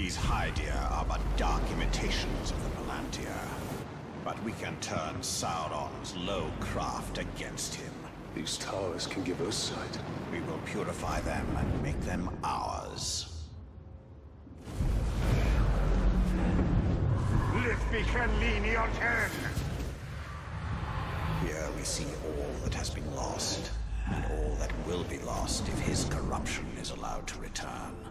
These Hydia are but dark imitations of the Palantir. But we can turn Sauron's low craft against him. These towers can give us sight. We will purify them and make them ours. Here we see all that has been lost, and all that will be lost if his corruption is allowed to return.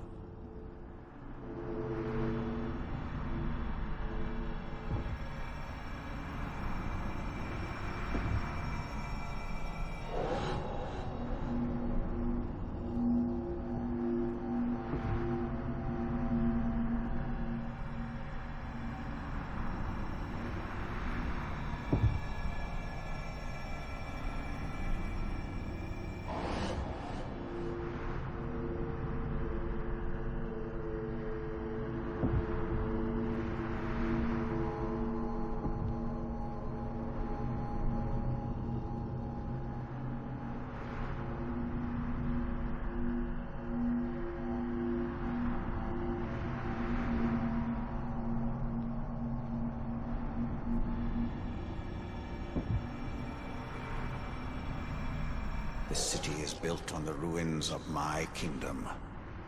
City is built on the ruins of my kingdom,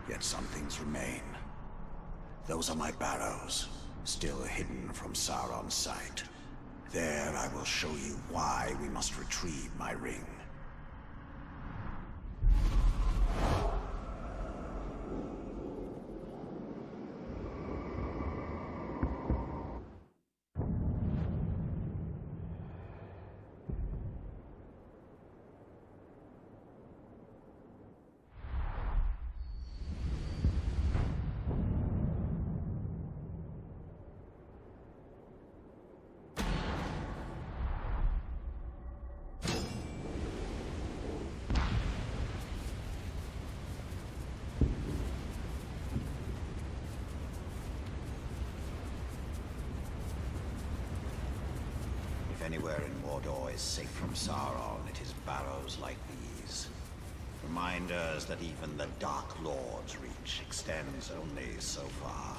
yet some things remain. Those are my barrows, still hidden from Sauron's sight. There I will show you why we must retrieve my ring. If anywhere in Mordor is safe from Sauron, it is barrows like these. Reminders that even the Dark Lord's reach extends only so far.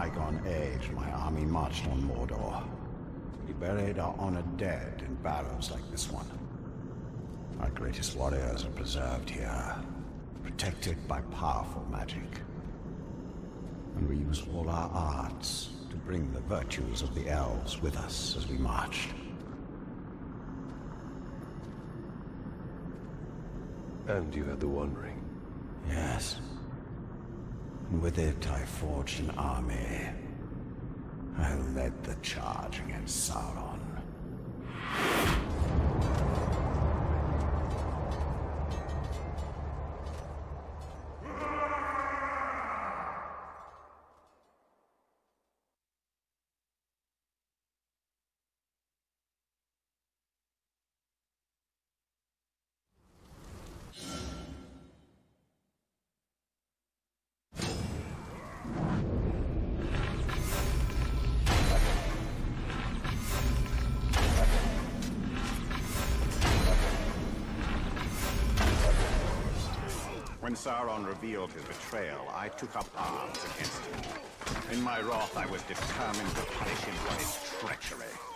Bygone age, my army marched on Mordor. We buried our honored dead in barrows like this one. Our greatest warriors are preserved here, protected by powerful magic. And we use all our arts to bring the virtues of the elves with us as we marched. And you had the One Ring. Yes. With it, I forged an army. I led the charge against Sauron. When Sauron revealed his betrayal, I took up arms against him. In my wrath, I was determined to punish him for his treachery.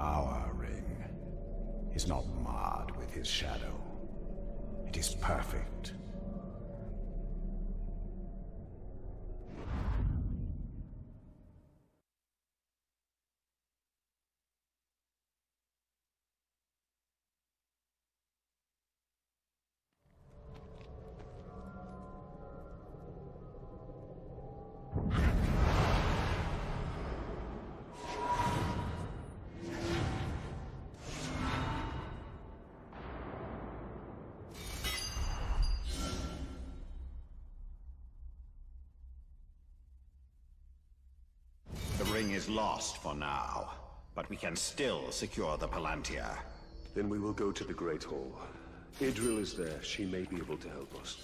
Our ring, is not marred with his shadow. It is perfect. Is lost for now, but we can still secure the Palantir. Then we will go to the Great Hall. Idril is there. She may be able to help us.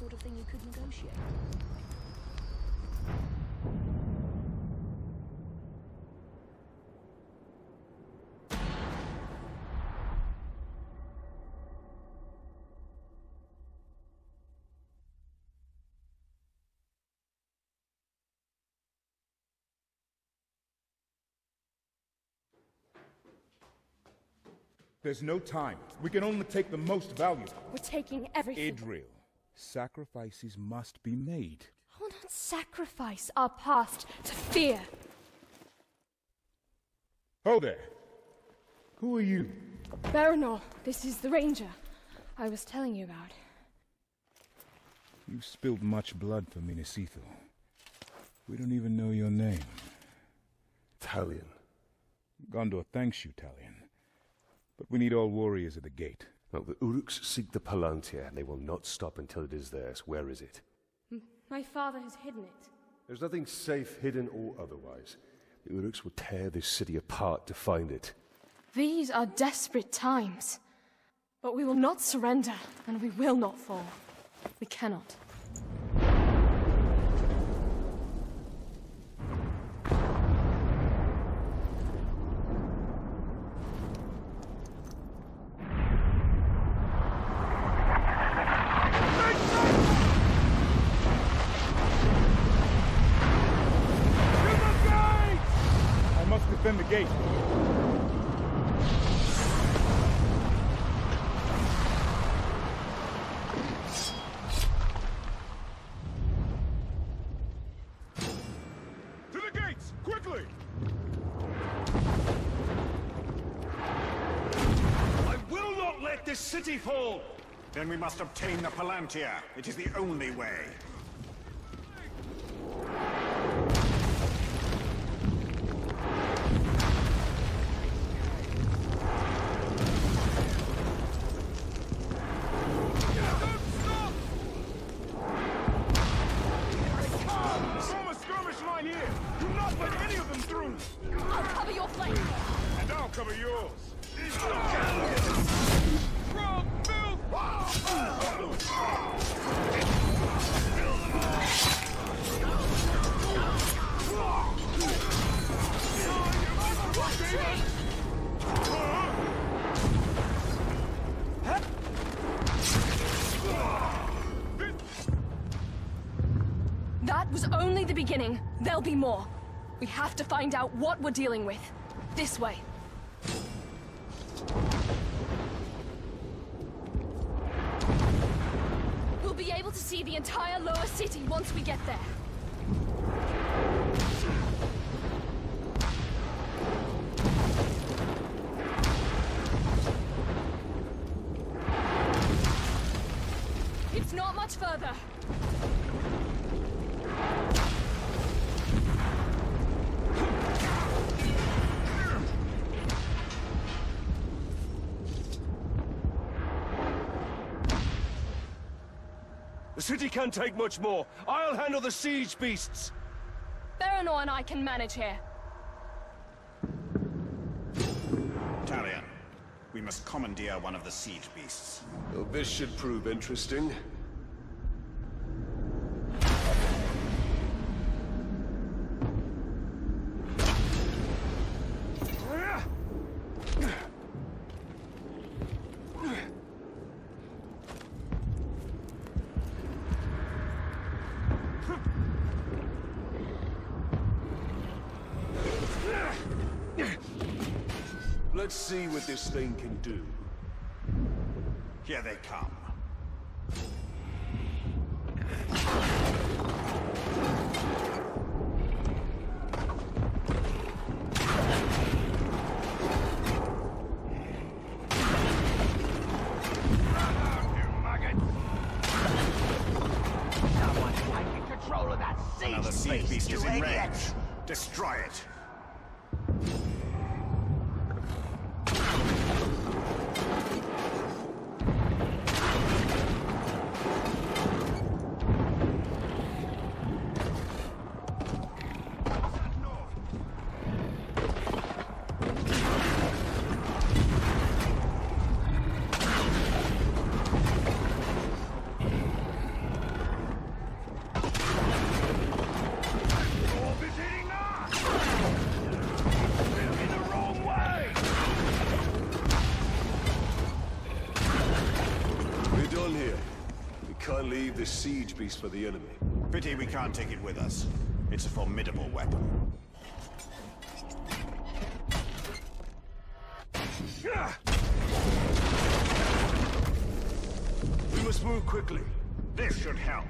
Sort of thing you could negotiate. There's no time. We can only take the most valuable. We're taking everything. Idril. Sacrifices must be made. We'll not sacrifice our past to fear. Oh there. Who are you? Baranor, this is the ranger I was telling you about. You've spilled much blood for Minas Ithil. We don't even know your name. Talion. Gondor thanks you, Talion. But we need all warriors at the gate. Well, the Uruks seek the Palantir, and they will not stop until it is theirs. Where is it? My father has hidden it. There's nothing safe, hidden, or otherwise. The Uruks will tear this city apart to find it. These are desperate times. But we will not surrender, and we will not fall. We cannot. Quickly! I will not let this city fall! Then we must obtain the Palantir. It is the only way. There'll be more. We have to find out what we're dealing with. This way. We'll be able to see the entire lower city once we get there. City can't take much more. I'll handle the siege beasts. Baranor and I can manage here. Talion, we must commandeer one of the siege beasts. Well, this should prove interesting. Let's see what this thing can do. Here they come. This for the enemy. Pity we can't take it with us. It's a formidable weapon. We must move quickly. This should help.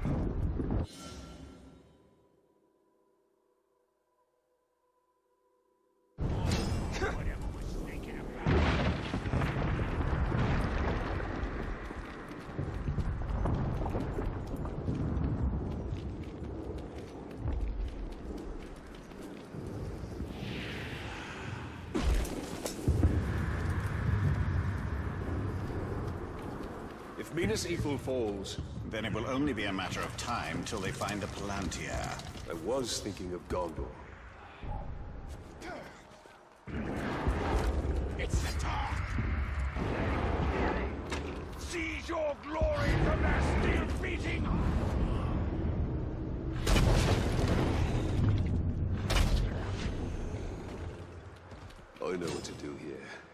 Minas Ithil falls, Then it will only be a matter of time till they find the Palantir. I was thinking of Gondor. It's the dark. Seize your glory from their steel beating. I know what to do here.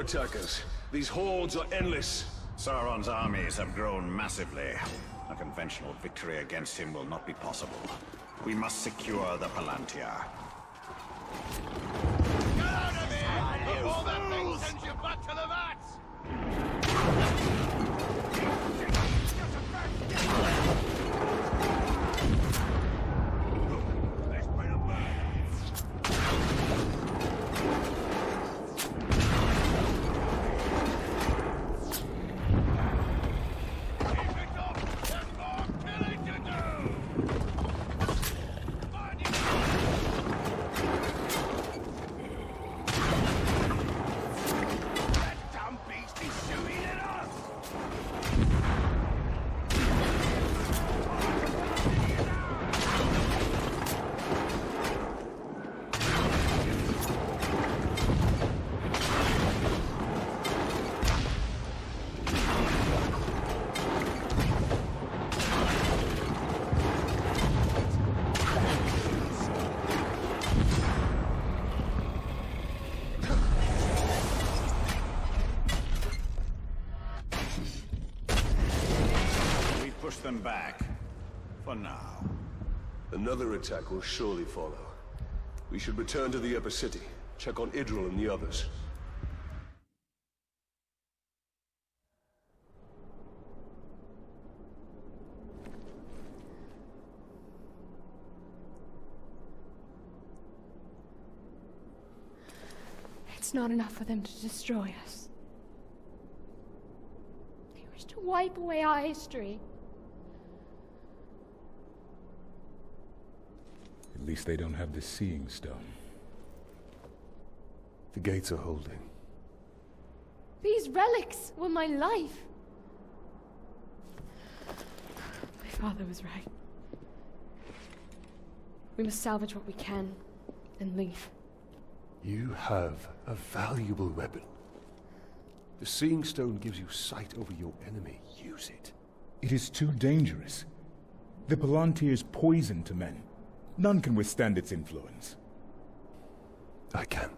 More attackers. These hordes are endless. Sauron's armies have grown massively. A conventional victory against him will not be possible. We must secure the Palantir. Before that thing sends you back to the vats! Them back. For now. Another attack will surely follow. We should return to the upper city, check on Idril and the others. It's not enough for them to destroy us. They wish to wipe away our history. At least they don't have the Seeing Stone. The gates are holding. These relics were my life. My father was right. We must salvage what we can and leave. You have a valuable weapon. The Seeing Stone gives you sight over your enemy. Use it. It is too dangerous. The Palantir is poison to men. None can withstand its influence. I can.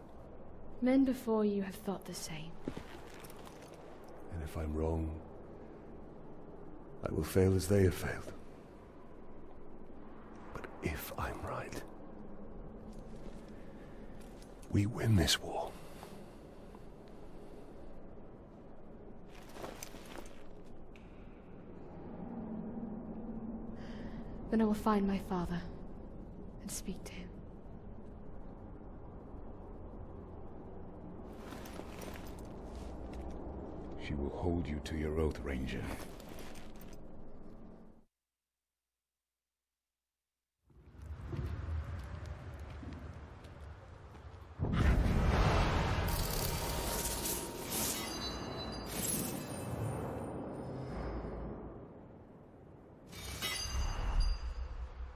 Men before you have thought the same. And if I'm wrong, I will fail as they have failed. But if I'm right, we win this war. Then I will find my father and speak to him. She will hold you to your oath, Ranger.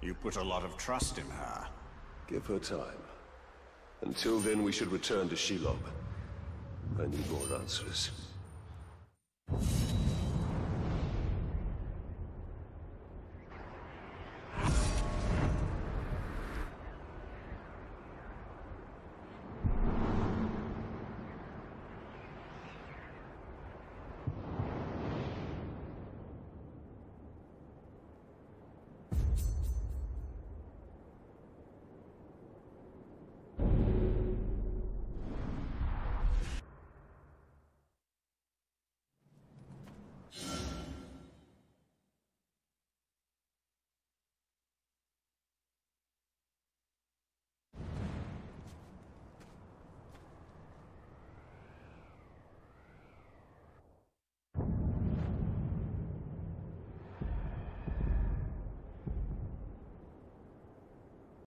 You put a lot of trust in her. Give her time. Until then, we should return to Shelob. I need more answers.